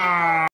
Ah!